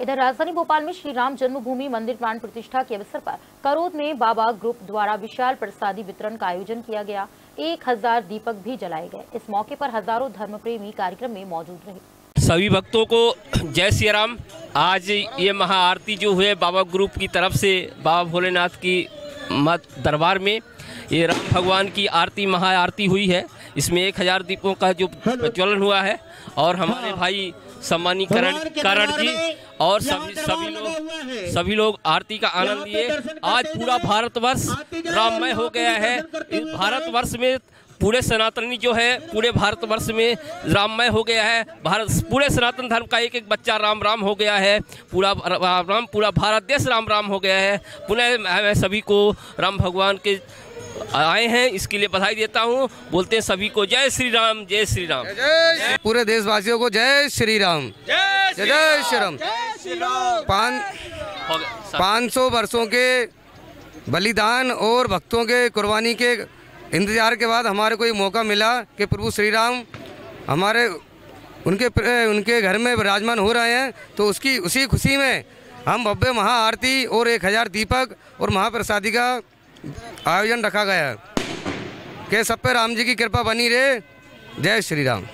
इधर राजधानी भोपाल में श्री राम जन्मभूमि मंदिर प्राण प्रतिष्ठा के अवसर पर करोद में बाबा ग्रुप द्वारा विशाल प्रसादी वितरण का आयोजन किया गया। एक हज़ार दीपक भी जलाए गए। इस मौके पर हज़ारों धर्म प्रेमी कार्यक्रम में मौजूद रहे। सभी भक्तों को जय श्री राम। आज ये महाआरती जो हुए बाबा ग्रुप की तरफ़ से बाबा भोलेनाथ की मत दरबार में ये राम भगवान की आरती महाआरती हुई है। इसमें एक हज़ार दीपों का जो प्रज्वलन हुआ है और हमारे भाई सम्मानी करण करण जी और सभी सभी लोग सभी लोग आरती का आनंद लिए। आज पूरा भारतवर्ष राममय हो गया है। इस भारतवर्ष में पूरे सनातनी जो है पूरे भारतवर्ष में राममय हो गया है। भारत पूरे सनातन धर्म का एक एक बच्चा राम राम हो गया है। पूरा राम पूरा भारत देश राम राम हो गया है। पुनः मैं सभी को राम भगवान के आए हैं इसके लिए बधाई देता हूँ। बोलते हैं सभी को जय श्री राम जय श्री राम। पूरे देशवासियों को जय श्री राम। जय जय श्री राम पाँच पाँच सौ वर्षों के बलिदान और भक्तों के कुर्बानी के इंतज़ार के बाद हमारे को ये मौका मिला कि प्रभु श्री राम हमारे उनके उनके घर में विराजमान हो रहे हैं तो उसकी उसी खुशी में हम भव्य महाआरती और एक हज़ार दीपक और महाप्रसादी का आयोजन रखा गया है। कि सब पे राम जी की कृपा बनी रहे। जय श्री राम